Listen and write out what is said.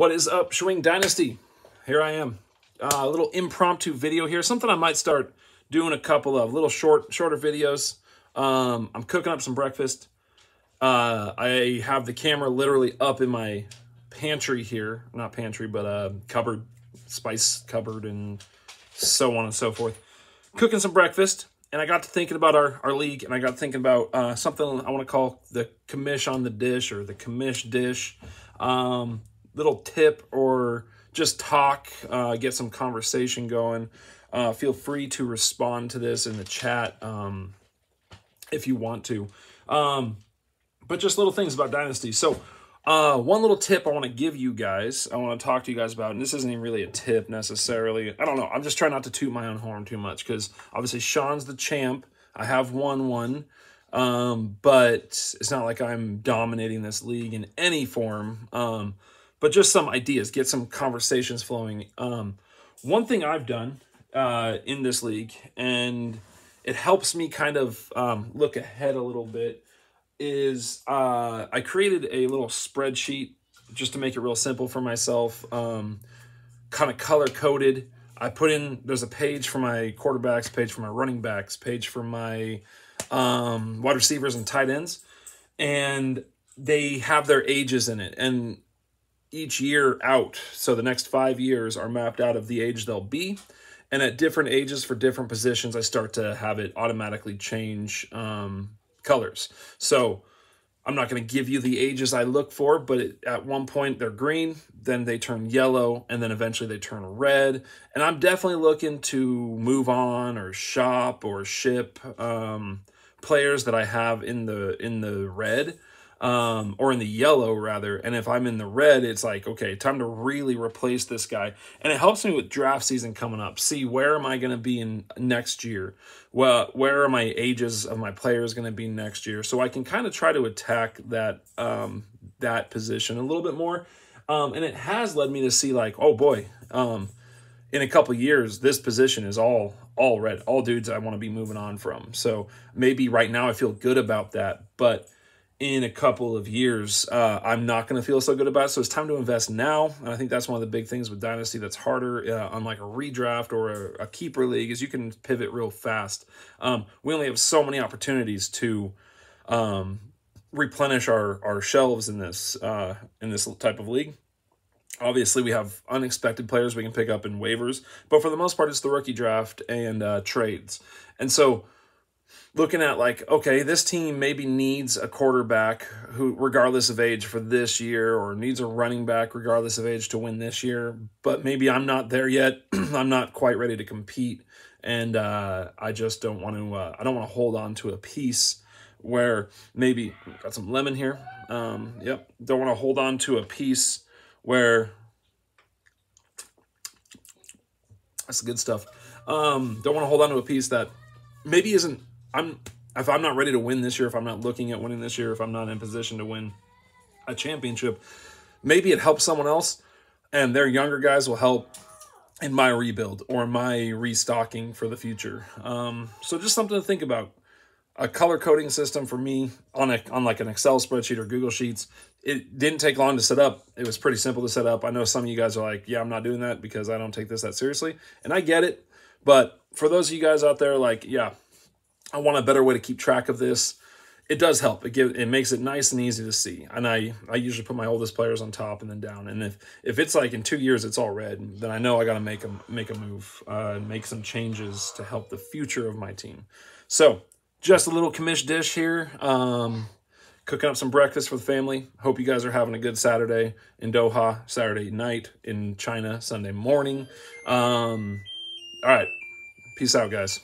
What is up, Schwing Dynasty? Here I am. Uh, a little impromptu video here. Something I might start doing a couple of little short, shorter videos. Um, I'm cooking up some breakfast. Uh, I have the camera literally up in my pantry here. Not pantry, but a cupboard, spice cupboard, and so on and so forth. Cooking some breakfast. And I got to thinking about our, our league, and I got thinking about uh, something I want to call the commish on the dish or the commish dish. Um, little tip or just talk, uh, get some conversation going, uh, feel free to respond to this in the chat um, if you want to. Um, but just little things about Dynasty. So, uh, one little tip I want to give you guys, I want to talk to you guys about, and this isn't even really a tip necessarily. I don't know. I'm just trying not to toot my own horn too much because obviously Sean's the champ. I have won one. Um, but it's not like I'm dominating this league in any form. Um, but just some ideas, get some conversations flowing. Um, one thing I've done uh, in this league, and it helps me kind of um, look ahead a little bit, is uh, I created a little spreadsheet just to make it real simple for myself, um, kind of color coded. I put in, there's a page for my quarterbacks, page for my running backs, page for my um, wide receivers and tight ends. And they have their ages in it. And each year out. So the next five years are mapped out of the age they'll be. And at different ages for different positions, I start to have it automatically change um, colors. So I'm not going to give you the ages I look for, but it, at one point they're green, then they turn yellow, and then eventually they turn red. And I'm definitely looking to move on or shop or ship um, players that I have in the in the red um, or in the yellow rather. And if I'm in the red, it's like, okay, time to really replace this guy. And it helps me with draft season coming up. See, where am I going to be in next year? Well, where are my ages of my players going to be next year? So I can kind of try to attack that, um, that position a little bit more. Um, and it has led me to see like, oh boy, um, in a couple years, this position is all all red, all dudes I want to be moving on from. So maybe right now I feel good about that, but in a couple of years, uh, I'm not going to feel so good about it. So it's time to invest now. And I think that's one of the big things with Dynasty that's harder uh, on like a redraft or a, a, keeper league is you can pivot real fast. Um, we only have so many opportunities to um, replenish our, our shelves in this uh, in this type of league. Obviously, we have unexpected players we can pick up in waivers, but for the most part, it's the rookie draft and uh, trades. And so looking at like, okay, this team maybe needs a quarterback who, regardless of age, for this year, or needs a running back regardless of age to win this year. But maybe I'm not there yet. I'm not quite ready to compete, and uh, I just don't want to. Uh, I don't want to hold on to a piece where maybe got some lemon here. Um, yep, don't want to hold on to a piece where that's the good stuff. Um, don't want to hold on to a piece that maybe isn't I'm if I'm not ready to win this year, if I'm not looking at winning this year, if I'm not in position to win a championship, maybe it helps someone else, and their younger guys will help in my rebuild or my restocking for the future. Um, so just something to think about. A color coding system for me on a on like an Excel spreadsheet or Google Sheets. It didn't take long to set up. It was pretty simple to set up. I know some of you guys are like, "Yeah, I'm not doing that because I don't take this that seriously," and I get it. But for those of you guys out there, like, yeah, I want a better way to keep track of this. It does help. It gives it makes it nice and easy to see. And I I usually put my oldest players on top and then down. And if if it's like in two years it's all red, then I know I got to make a make a move uh, and make some changes to help the future of my team. So just a little commish dish here. Um, cooking up some breakfast for the family. Hope you guys are having a good Saturday in Doha, Saturday night in China, Sunday morning. Um, all right. Peace out, guys.